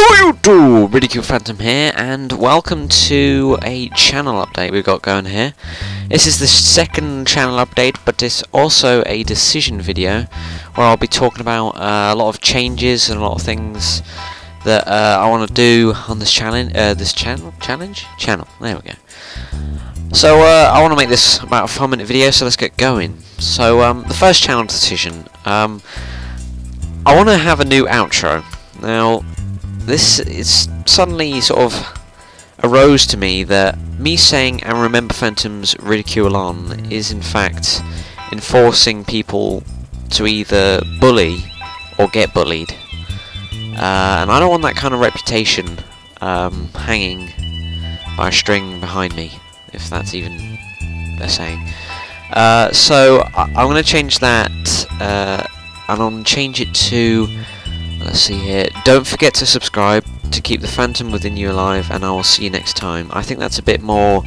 Hello YouTube! Ridiculed Phantom here, and welcome to a channel update we've got going here. This is the second channel update, but it's also a decision video, where I'll be talking about uh, a lot of changes and a lot of things that uh, I want to do on this challenge. Uh, this channel challenge channel. There we go. So uh, I want to make this about a five minute video, so let's get going. So um, the first channel decision. Um, I want to have a new outro. Now, this is suddenly sort of arose to me that me saying and remember Phantom's ridicule on is in fact enforcing people to either bully or get bullied. Uh, and I don't want that kind of reputation um, hanging by a string behind me, if that's even they're saying. Uh, so I am going to change that, uh, and to change it to Let's see here. Don't forget to subscribe to keep the Phantom within you alive, and I will see you next time. I think that's a bit more...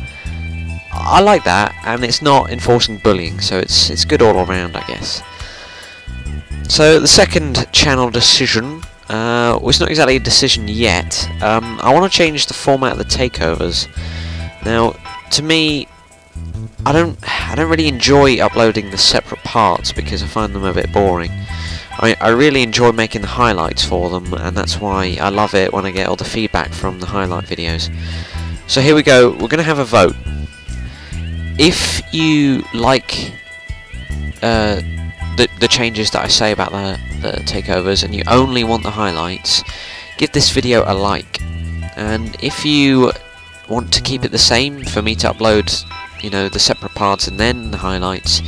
I like that, and it's not enforcing bullying, so it's it's good all around, I guess. So the second channel decision uh, was not exactly a decision yet. Um, I want to change the format of the takeovers. Now, to me, I don't I don't really enjoy uploading the separate parts because I find them a bit boring. I, I really enjoy making the highlights for them and that's why I love it when I get all the feedback from the highlight videos. So here we go, we're going to have a vote. If you like uh, the, the changes that I say about the, the takeovers and you only want the highlights, give this video a like. And if you want to keep it the same for me to upload you know the separate parts and then the highlights,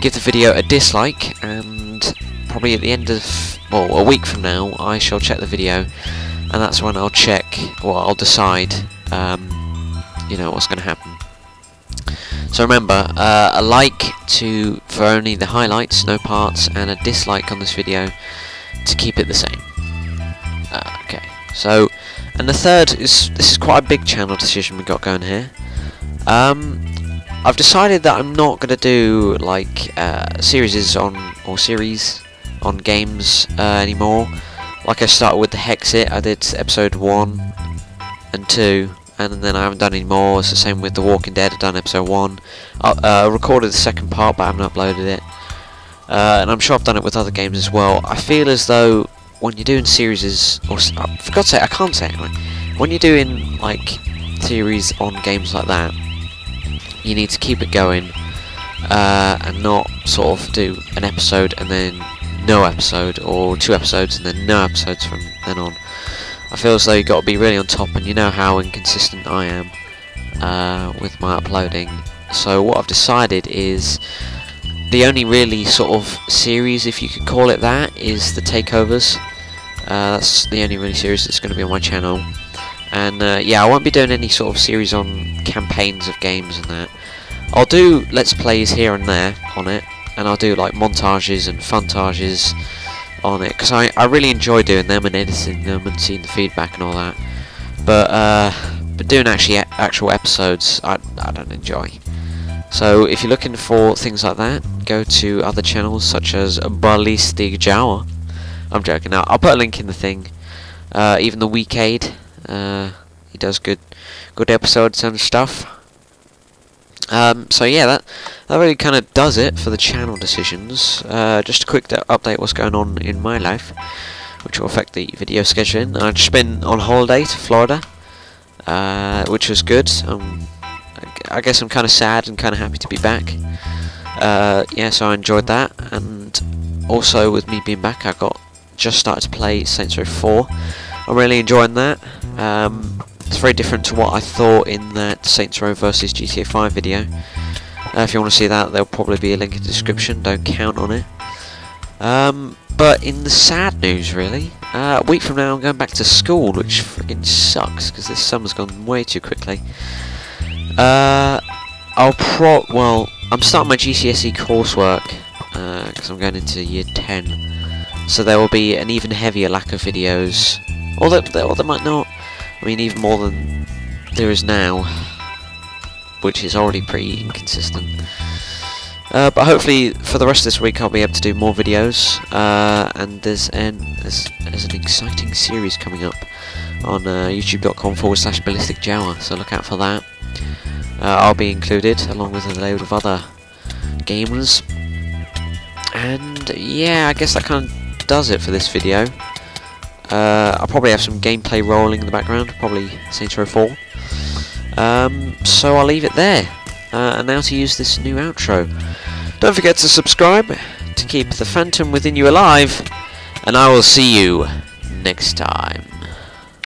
give the video a dislike and probably at the end of, well, a week from now, I shall check the video, and that's when I'll check, or I'll decide, um, you know, what's going to happen. So remember, uh, a like to for only the highlights, no parts, and a dislike on this video to keep it the same. Uh, okay, so, and the third is, this is quite a big channel decision we got going here. Um, I've decided that I'm not going to do like uh, series on or series on games uh, anymore. Like I started with the Hexit, I did episode 1 and 2, and then I haven't done any more. It's the same with The Walking Dead, I've done episode 1. I uh, recorded the second part, but I haven't uploaded it. Uh, and I'm sure I've done it with other games as well. I feel as though when you're doing series, or uh, for God's sake, I can't say it. Right? When you're doing like series on games like that, you need to keep it going uh, and not sort of do an episode and then no episode, or two episodes and then no episodes from then on. I feel as though you've got to be really on top, and you know how inconsistent I am uh, with my uploading. So what I've decided is the only really sort of series, if you could call it that, is the takeovers. Uh, that's the only really series that's going to be on my channel. And uh, yeah, I won't be doing any sort of series on campaigns of games and that. I'll do Let's Plays here and there on it, and I'll do like montages and funtages on it because I, I really enjoy doing them and editing them and seeing the feedback and all that. But uh, but doing actually actual episodes I, I don't enjoy. So if you're looking for things like that go to other channels such as Ballistic Jawa. I'm joking. Now I'll put a link in the thing. Uh, even the Weekade uh, he does good good episodes and stuff um, so yeah, that that really kind of does it for the channel decisions. Uh, just a quick update what's going on in my life, which will affect the video scheduling. I've just been on holiday to Florida, uh, which was good. Um, I guess I'm kind of sad and kind of happy to be back. Uh, yeah, so I enjoyed that, and also with me being back, I got just started to play Saints Row 4. I'm really enjoying that. Um, it's very different to what I thought in that Saints Row versus GTA 5 video. Uh, if you want to see that, there'll probably be a link in the description, don't count on it. Um, but in the sad news, really, uh, a week from now I'm going back to school, which freaking sucks, because this summer's gone way too quickly. Uh, I'll pro- well, I'm starting my GCSE coursework, because uh, I'm going into year 10. So there will be an even heavier lack of videos, although, or there might not. I mean, even more than there is now, which is already pretty inconsistent. Uh, but hopefully for the rest of this week I'll be able to do more videos uh, and there's an, there's, there's an exciting series coming up on uh, youtube.com forward slash ballistic so look out for that. Uh, I'll be included along with a load of other gamers and yeah I guess that kind of does it for this video. Uh, I'll probably have some gameplay rolling in the background, probably Saints Row 4. Um, so I'll leave it there. Uh, and now to use this new outro. Don't forget to subscribe to keep the phantom within you alive, and I will see you next time.